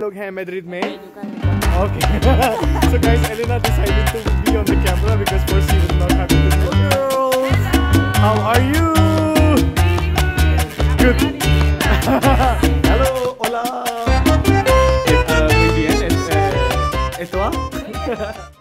लोग हैं मैड्रिड में Okay. so guys, Elena decided to be on the camera because first she was not happy with me. Girls, how are you? Good. Hello, hola. Eh, uh,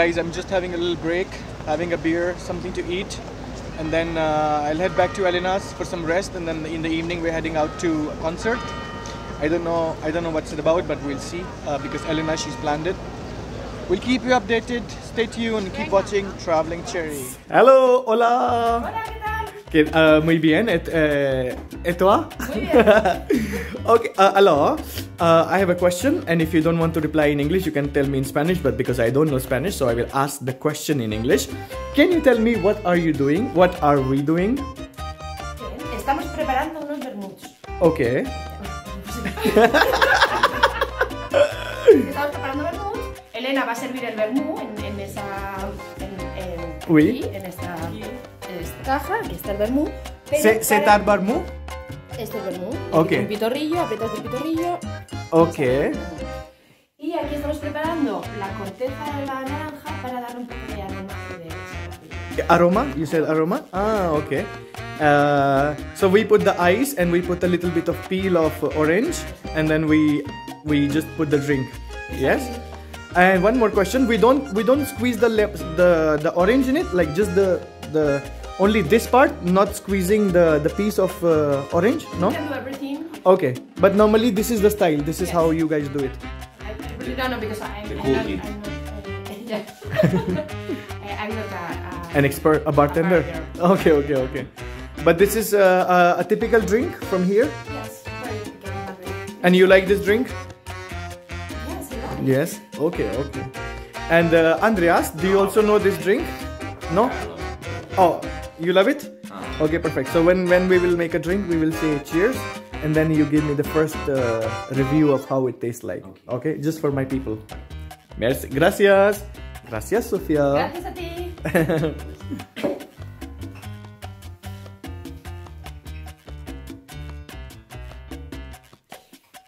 Guys, I'm just having a little break, having a beer, something to eat, and then uh, I'll head back to Elena's for some rest, and then in the evening we're heading out to a concert. I don't know, I don't know what's it about, but we'll see uh, because Elena she's planned it. We'll keep you updated. Stay tuned. Keep watching Traveling Cherry. Hello, hola. Hola, ¿qué tal? Que, uh, muy bien. Et, uh, et toi? Muy bien. okay, uh, hello. Uh, I have a question, and if you don't want to reply in English, you can tell me in Spanish. But because I don't know Spanish, so I will ask the question in English. Can you tell me what are you doing? What are we doing? Bien, Estamos preparando unos vermuts. Okay. Estamos preparando vermuts. Elena va a servir el vermut en, en esa. En, en- Oui. aquí, en esta, en esta caja. Aquí está el vermut. pero C'est c'est para- un barmou? Este es vermut. Ok. Un pitorrillo, aprietas el pitorrillo. Okay. Y aquí estamos preparando la corteza de la naranja para darle un poco de aroma de Aroma? You said aroma? Ah, okay. Uh, so we put the ice and we put a little bit of peel of orange and then we we just put the drink. Yes. And one more question: we don't we don't squeeze the the the orange in it, like just the the only this part, not squeezing the the piece of uh, orange. No. You can do everything. Okay. But normally this is the style. This is Yes. how you guys do it. I, I really don't know because I'm, I'm, cool not, kid. I'm not. Uh, yeah. I- I'm not a. a An expert, a bartender. bartender. Okay, okay, okay. But this is uh, a, a typical drink from here. Yes, very typical And you like this drink? Yes, I love. Yes. Okay, okay. And uh, Andreas, do you also know this drink? No? Oh, you love it? Okay, perfect. So when when we will make a drink, we will say cheers, and then you give me the first uh, review of how it tastes like. Okay, just for my people. Merci. Gracias. Gracias, Sofia. Gracias a ti.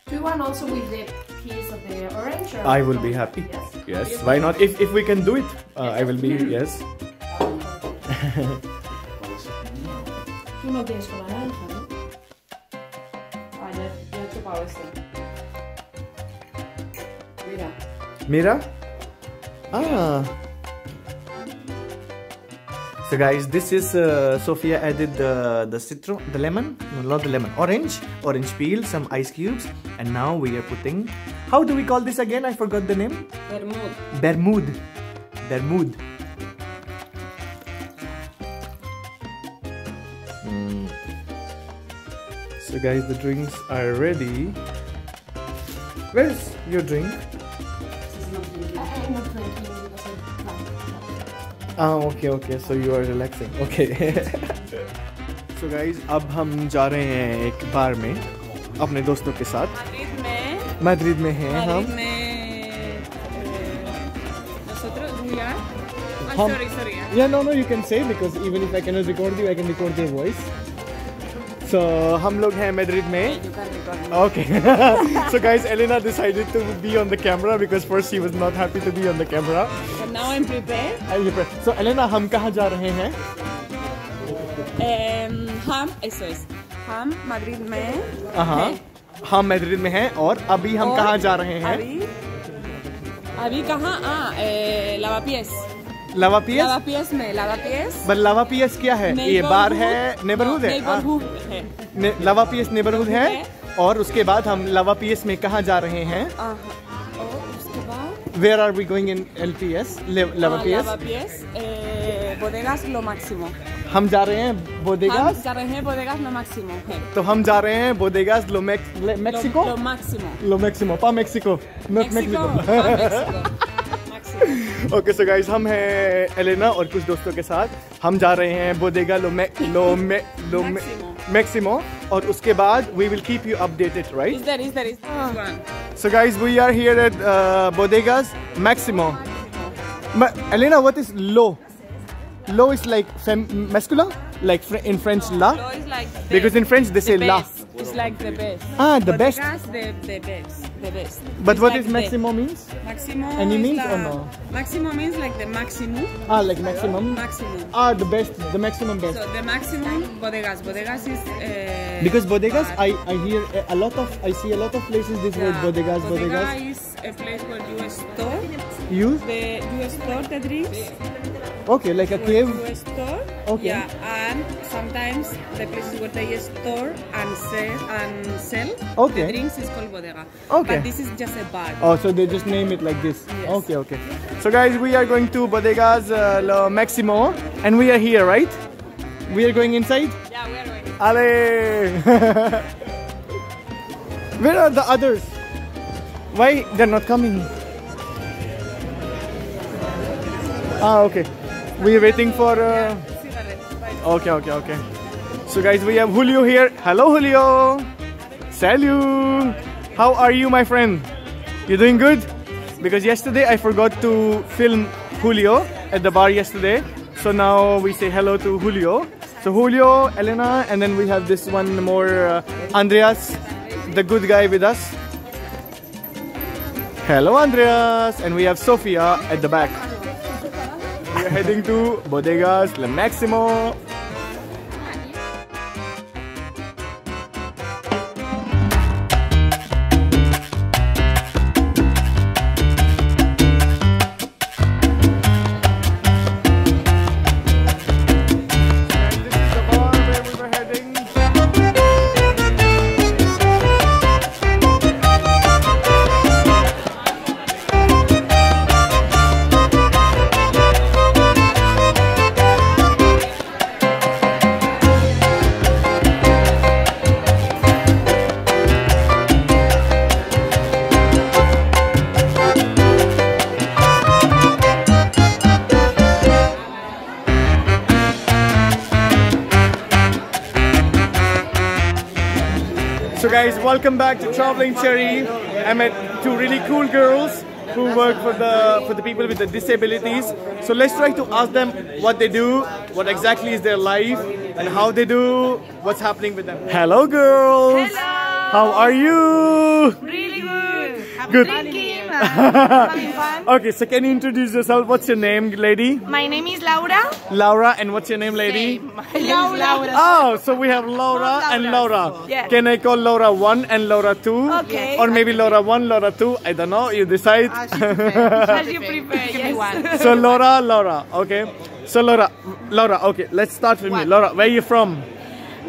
Do you want also with the piece of the orange? Or I will be happy. Yes. Yes. Why not? If if we can do it, uh, I will be. Yes. Tú no tienes con naranja, ¿no? Ah, ya, ya he chupado este. Mira. Mira. Ah. So guys, this is uh, Sophia added the the citron, the lemon, no, not the lemon, orange, orange peel, some ice cubes, and now we are putting. How do we call this again? I forgot the name. Bermud. Bermud. Bermud. So guys, the drinks are ready. Where's your drink? I, I'm not drinking because I'm drunk. Ah, okay, okay. So you are relaxing. Okay. so guys, अब हम जा रहे हैं एक बार में अपने दोस्तों के साथ Madrid में मैड्रिड में हैं Madrid हम में eh, nosotros we are oh, हम- sorry sorry eh. Yeah, no, no, you can say because even if I cannot record you, I can record your voice. So so, हम लोग हैं Madrid में। Okay so guys Elena decided to be on the camera because first she was not happy to be on the camera now I am prepared I am so हम कहाँ जा रहे हैं? Um, हम हम मैड्रिड में uh-huh. हाँ। हम मैड्रिड में हैं और अभी हम कहा जा रहे हैं? अभी अभी कहाँ? Ah, uh, आ लावापीएस लावापीएस में लावापीएस बट लावापीएस क्या है? ये बार है नेबरहुड है? Lavapies neighbourhood ah. है. और उसके बाद हम लावापीएस में कहाँ जा रहे हैं? Where are we going in L P S eh, हम जा रहे हैं बोदेगा हम जा रहे हैं तो हम जा रहे हैं बोदेगास लो मैक्सिको लो मैक्सिमो लो मैक्सिमो पा Mexico not Mexico okay so guys हम हैं एलेना और कुछ दोस्तों के साथ। हम जा रहे हैं बोदेगा लोमे लोमे लोमे मैक्सिमो और उसके बाद we will keep you updated right इधर इधर इधर so guys we are here at Bodegas Maximo Elena what is low What is low? Low is like fem- masculine, like fr- in French la. Lo is like the, Because in French they say the la. It's like the best. Ah, the best. Bodegas, the, the best. The best. But It's what like is Maximo means? Maximo. Any means la- or no? Maximo means like the maximum. Ah, like maximum. Maximum. Ah, the best, the maximum best. So the maximum bodegas. Bodegas is. Uh, Because bodegas. I, I hear a- lot of, I see a lot of places this word Yeah. bodegas, Bodega bodegas. is a place where you store You? the you store the drinks. Okay, like a cave. you store. Okay. Yeah, and sometimes the places where they store and sell and sell Okay. the drinks is called bodega. Okay. But this is just a bar. Oh, so they just name it like this. Yes. Okay, okay. So guys, we are going to Bodegas uh, Lo Maximo, and we are here, right? We are going inside. Yeah, we are going. Ale! Where are the others? Why they're not coming? Ah, okay. We are waiting for. Uh... Okay, okay, okay. So guys, we have Julio here. Hello, Julio. Salut. How are you, my friend? You doing good? Because yesterday I forgot to film Julio at the bar yesterday. So now we say hello to Julio. So Julio, Elena, and then we have this one more uh, Andreas, the good guy with us. Hello, Andreas, and we have Sofia at the back. We are heading to Bodegas Le Maximo. Welcome back to Traveling Cherry. I met two really cool girls who work for the for the people with the disabilities. So let's try to ask them what they do, what exactly is their life, and how they do, what's happening with them. Hello girls. Hello. How are you? Really good. Good. Drinking. having fun. Okay, so can you introduce yourself? What's your name, lady? My name is Laura. Laura, and what's your name, lady? My name is Laura. Oh, so we have Laura and Laura. Yeah. Can I call Laura 1 and Laura 2? Okay. Or maybe Laura 1, Laura 2. I don't know. You decide. Ah, As you prefer. Yes. so Laura, Laura. Okay. So Laura, Laura. Okay. Let's start with me. Laura, where are you from?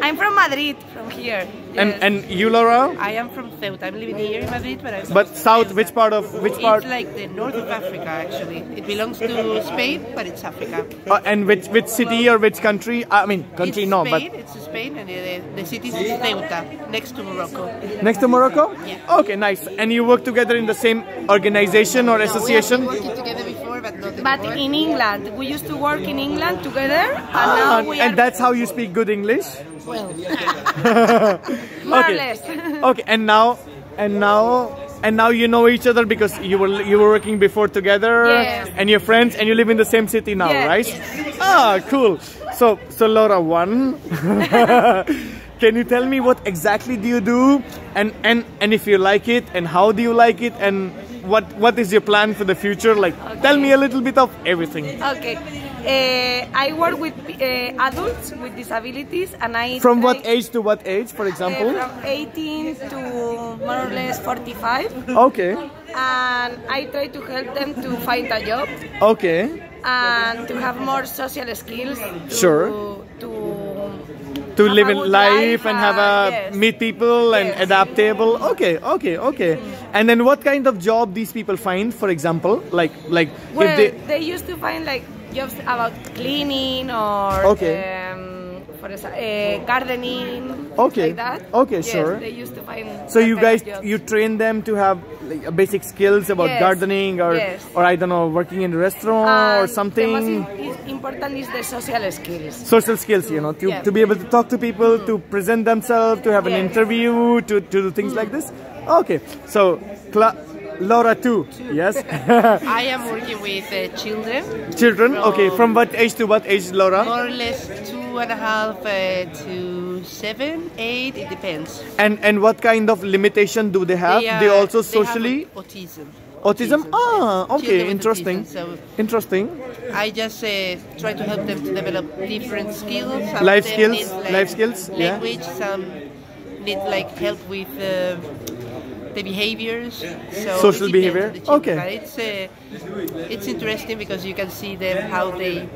I'm from Madrid, from here. And Yes. and you, Laura? I am from Ceuta. I'm living here in Madrid, but I'm But south. Which part of which part? It's like the north of Africa, actually. It belongs to Spain, but it's Africa. Uh, and which which city or which country? I mean, country it's no, Spain, it's Spain, and the, the city is Ceuta, next to Morocco. next to Morocco. Yeah. Okay, nice. And you work together in the same organization or association? We have working together before, but not But anymore. in England, we used to work in England together, and Ah, now we and that's how you speak good English. well, more or okay. less. okay, and now, and now, and now you know each other because you were you were working before together, Yes. and you're friends, and you live in the same city now, Yes. right? Ah, cool. So, so Laura, one. Can you tell me what exactly do you do, and and and if you like it, and how do you like it, and what what is your plan for the future? Like, tell me a little bit of everything. okay. Uh, I work with uh, adults with disabilities, and I From what try- age to what age, for Uh, example? from 18 to more or less 45, Okay, and I try to help them to find a job. okay. and to have more social skills. To, Sure. To to have live a in good life and have a uh, yes. meet people and Yes. adaptable okay okay okay and then what kind of job these people find for example like like Well, if they they used to find like jobs about cleaning or Okay. um, uh, gardening. Okay. Like that. Okay, Yes, sure. They used to find. so you guys you train them to have like, basic skills about Yes. gardening or Yes. or i don't know working in a restaurant or And The most something important is the social skills. social skills you know to, Yeah. to be able to talk to people to present themselves to have an interview to, to do things like this okay so Cla- laura too yes I am working with uh, children, children okay from what age to what age laura more or less two and a half uh, to seven, eight, it depends. and and what kind of limitation do they have they, are- also they have socially autism. autism ah okay interesting autism, interesting I just uh, try to help them to develop different skills. Some Life skills, like, life skills, yeah. language. Some need like help with uh, the behaviors. So Social behavior? children, Okay. but It's uh, it's interesting because you can see them how they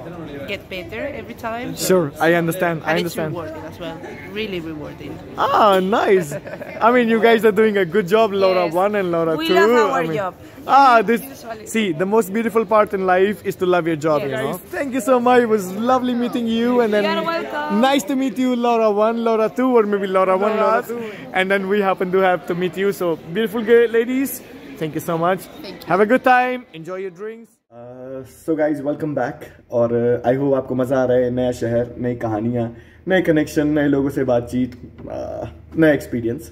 get better every time. so- sure i understand i and understand it's rewarding as well. Really rewarding. Ah, nice. I mean, you guys are doing a good job, Laura Yes. 1 and Laura We 2. love our I mean, job. Ah, this. Usually. See, the most beautiful part in life is to love your job, Yes. you know. Thank you so much. It was lovely meeting you. And then You're nice to meet you, Laura 1, Laura 2, or maybe Laura 1, Laura 2. And then we happen to have to meet you. So, beautiful ladies. Thank you so much. Have a good time. Enjoy your drinks. So guys welcome back और I hope आपको मज़ा आ रहा है नया शहर नई कहानियाँ नए कनेक्शन नए लोगों से बातचीत uh, नया एक्सपीरियंस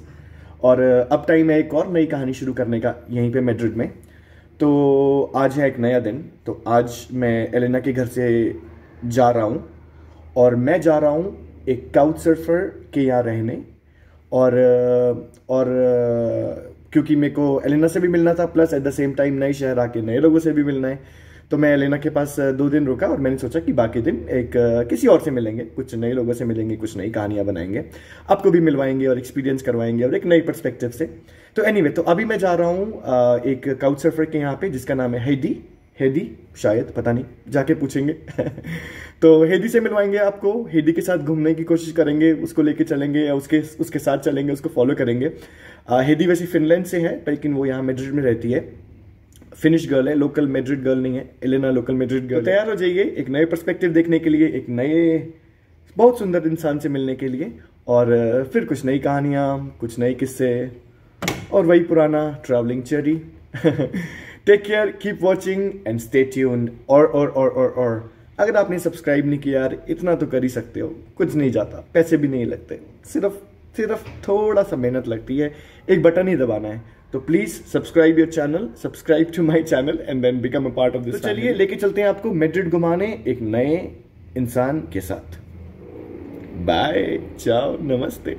और uh, अब टाइम है एक और नई कहानी शुरू करने का यहीं पे मैड्रिड में. तो आज है एक नया दिन. तो आज मैं एलेना के घर से जा रहा हूँ. और मैं जा रहा हूँ एक काउच सर्फर के यहाँ रहने. और अ, और अ, क्योंकि मेरे को एलेना से भी मिलना था plus at the same time नए शहर आके नए लोगों से भी मिलना है। तो मैं एलेना के पास, दो दिन रुका और मैंने सोचा कि बाकी दिन एक किसी और से मिलेंगे। कुछ नए लोगों से मिलेंगे, कुछ नई कहानियाँ बनाएँगे। आपको भी मिलवाएँगे और एक्सपीरियंस करवाएँगे और एक नए परस्पेक्टिव से। तो एनीवे तो अभी मैं जा रहा हूँ एक काउट सर्फर के यहाँ पे, जिसका नाम है हैदी हेदी शायद पता नहीं जाके पूछेंगे। तो हेदी से मिलवाएँगे आपको हेदी के साथ घूमने की कोशिश करेंगे उसको लेके चलेंगे या उसके उसके साथ चलेंगे उसको फॉलो करेंगे। आ, हेदी वैसे फिनलैंड से है लेकिन वो यहाँ मेड्रिड में रहती है। फिनिश गर्ल है लोकल मेड्रिड गर्ल नहीं है एलेना लोकल मेड्रिड गर्ल तैयार हो जाइए एक नए पर्सपेक्टिव देखने के लिए एक नए बहुत सुंदर इंसान से मिलने के लिए। और फिर कुछ नई कहानियाँ कुछ नए किस्से और वही पुराना travelling Cherry take care keep watching and stay tuned और और और और और अगर आपने सब्सक्राइब नहीं किया यार इतना तो कर ही सकते हो। कुछ नहीं जाता पैसे भी नहीं लगते। सिर्फ़ सिर्फ़ थोड़ा सा मेहनत लगती है। एक बटन ही दबाना है। तो please subscribe your channel subscribe to my channel and then become a part of this तो चलिए लेके चलते हैं आपको मेड्रिड घुमाने एक नए इंसान के साथ. बाय चाओ नमस्ते.